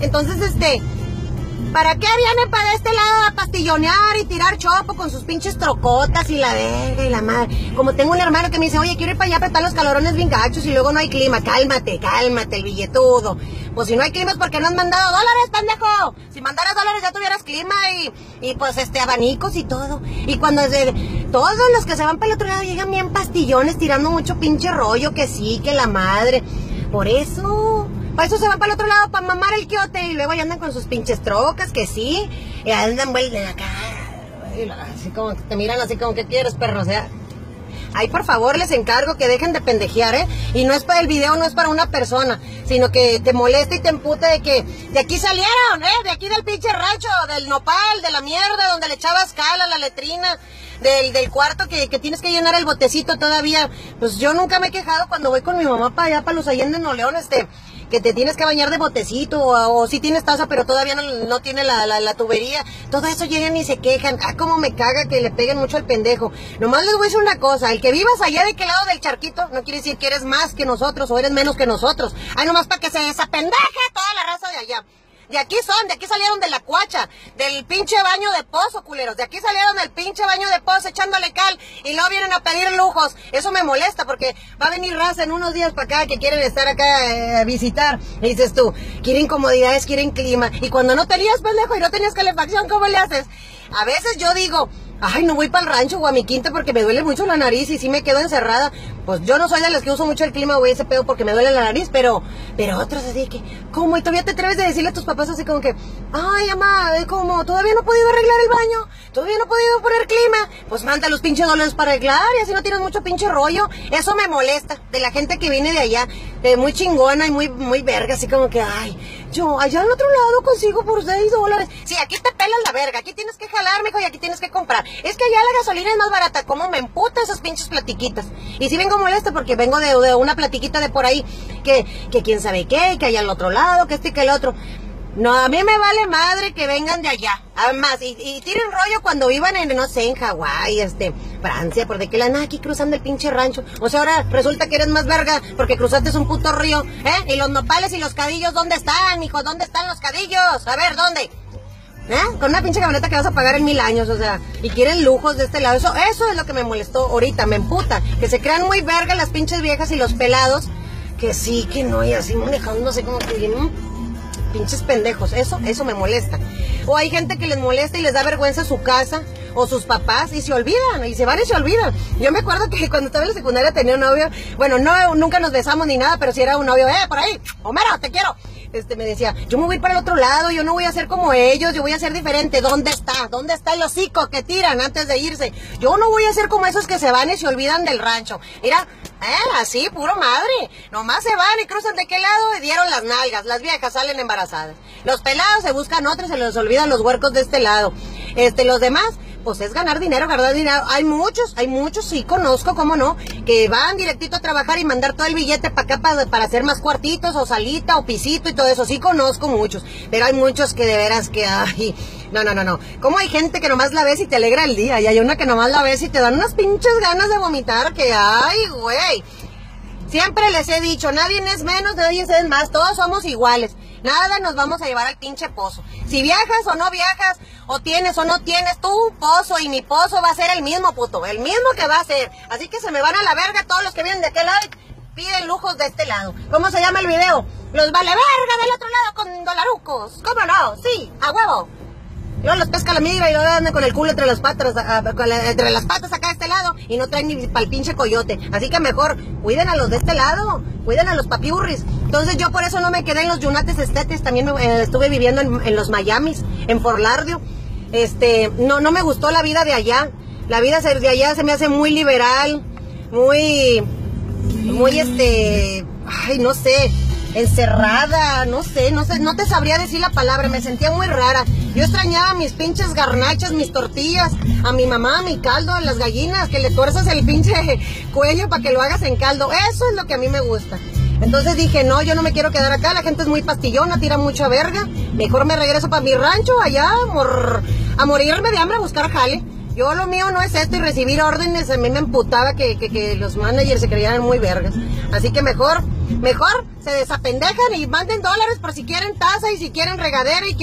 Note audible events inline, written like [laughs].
Entonces, este, ¿para qué vienen para este lado a pastillonear y tirar chopo con sus pinches trocotas y la verga y la madre? Como tengo un hermano que me dice, oye, quiero ir para allá a apretar los calorones bien gachos y luego no hay clima. Cálmate, cálmate, el billetudo. Pues si no hay clima es porque no has mandado dólares, pendejo. Si mandaras dólares ya tuvieras clima y, y pues este abanicos y todo. Y cuando es todos los que se van para el otro lado llegan bien pastillones tirando mucho pinche rollo, que sí, que la madre. Por eso, para eso se van para el otro lado, para mamar el quiote y luego ya andan con sus pinches trocas, que sí. Y andan vueltas acá. Así como que te miran así como que quieres, perro, o sea. Ay, por favor, les encargo que dejen de pendejear, ¿eh? Y no es para el video, no es para una persona, sino que te moleste y te empute de que de aquí salieron, ¿eh? De aquí del pinche rancho, del nopal, de la mierda, donde le echabas cal a la letrina, del, del cuarto que, que tienes que llenar el botecito todavía. Pues yo nunca me he quejado cuando voy con mi mamá para allá, para los Allende, no León, este que te tienes que bañar de botecito o, si tienes taza pero todavía no, no tiene la, la, tubería. Todo eso llegan y se quejan. Ah, cómo me caga que le peguen mucho al pendejo. Nomás les voy a decir una cosa, el que vivas allá de qué lado del charquito no quiere decir que eres más que nosotros o eres menos que nosotros. Ay, nomás para que se desapendeje toda la raza de allá. De aquí son, de aquí salieron de la cuacha, del pinche baño de pozo, culeros. De aquí salieron del pinche baño de pozo echándole cal y luego vienen a pedir lujos. Eso me molesta porque va a venir raza en unos días para acá que quieren estar acá eh, a visitar. Y dices tú, quieren comodidades, quieren clima. Y cuando no tenías pendejo y no tenías calefacción, ¿cómo le haces? A veces yo digo, ay, no voy para el rancho o a mi quinta porque me duele mucho la nariz y sí me quedo encerrada. Pues yo no soy de las que uso mucho el clima o ese pedo porque me duele la nariz, pero, pero otros así que, ¿cómo? Y todavía te atreves de decirle a tus papás así como que, ay, mamá, ¿cómo? ¿Todavía no he podido arreglar el baño? ¿Todavía no he podido poner clima? Pues manda los pinches dólares para arreglar y así no tienes mucho pinche rollo. Eso me molesta de la gente que viene de allá, de muy chingona y muy, muy verga, así como que, ay, yo allá al otro lado consigo por 6 dólares. Sí, aquí la verga, aquí tienes que jalar, mijo, y aquí tienes que comprar. Es que allá la gasolina es más barata, ¿cómo me emputa esas pinches platiquitas? Y si vengo molesta porque vengo de, una platiquita de por ahí, que, que quién sabe qué, que allá al otro lado, que este y que el otro. No, a mí me vale madre que vengan de allá. Además, y, y tienen rollo cuando vivan en, no sé, en Hawái, este, Francia, por de que la nada aquí cruzando el pinche rancho. O sea, ahora resulta que eres más verga porque cruzaste un puto río, ¿eh? Y los nopales y los cadillos, ¿dónde están, hijo? ¿Dónde están los cadillos? A ver, ¿dónde? ¿Eh? Con una pinche camioneta que vas a pagar en mil años, o sea, y quieren lujos de este lado. Eso, eso es lo que me molestó ahorita, me emputa. Que se crean muy verga las pinches viejas y los pelados. Que sí, que no, y así manejándose como que pinches pendejos. Eso, eso me molesta. O hay gente que les molesta y les da vergüenza su casa o sus papás y se olvidan, y se van y se olvidan. Yo me acuerdo que cuando estaba en la secundaria tenía un novio, bueno, no, nunca nos besamos ni nada, pero si era un novio, eh, por ahí, Homero, te quiero. Este me decía, yo me voy para el otro lado, yo no voy a ser como ellos, yo voy a ser diferente. ¿Dónde está? ¿Dónde está el hocico que tiran antes de irse? Yo no voy a ser como esos que se van y se olvidan del rancho. Mira, eh, así, puro madre. Nomás se van y cruzan de qué lado y dieron las nalgas. Las viejas salen embarazadas. Los pelados se buscan otros, se les olvidan los huercos de este lado. Este, los demás, pues es ganar dinero, ganar dinero. Hay muchos, hay muchos, sí conozco, cómo no, que van directito a trabajar y mandar todo el billete para acá para, para hacer más cuartitos o salita o pisito y todo eso. Sí conozco muchos, pero hay muchos que de veras que, ay, no, no, no, no. ¿Cómo hay gente que nomás la ves y te alegra el día? Y hay una que nomás la ves y te dan unas pinches ganas de vomitar que, ay, güey. Siempre les he dicho, nadie es menos, nadie es más, todos somos iguales. Nada nos vamos a llevar al pinche pozo. Si viajas o no viajas, o tienes o no tienes, tu pozo y mi pozo va a ser el mismo, puto. El mismo que va a ser. Así que se me van a la verga todos los que vienen de aquel lado y piden lujos de este lado. ¿Cómo se llama el video? Los vale verga del otro lado con dolarucos. ¿Cómo no? Sí, a huevo. Luego los pesca la migra y luego andan con el culo entre las patas, entre las patas acá de este lado y no traen ni para el pinche coyote. Así que mejor cuiden a los de este lado, cuiden a los papiurris. Entonces yo por eso no me quedé en los Yunates Estetes, también eh, estuve viviendo en, los Miamis, en Fort Lauderdale. Este, no, no me gustó la vida de allá. La vida de allá se me hace muy liberal, muy, muy este, ay, no sé, encerrada, no sé, no sé, no te sabría decir la palabra, me sentía muy rara. Yo extrañaba mis pinches garnachas, mis tortillas, a mi mamá, mi caldo, a las gallinas, que le tuerzas el pinche [laughs] cuello para que lo hagas en caldo. Eso es lo que a mí me gusta. Entonces dije, no, yo no me quiero quedar acá, la gente es muy pastillona, tira mucha verga. Mejor me regreso para mi rancho allá a, mor a morirme de hambre a buscar jale. Yo lo mío no es esto y recibir órdenes, a mí me emputaba que, que, que los managers se creían muy vergas. Así que mejor, mejor se desapendejan y manden dólares por si quieren taza y si quieren regadera y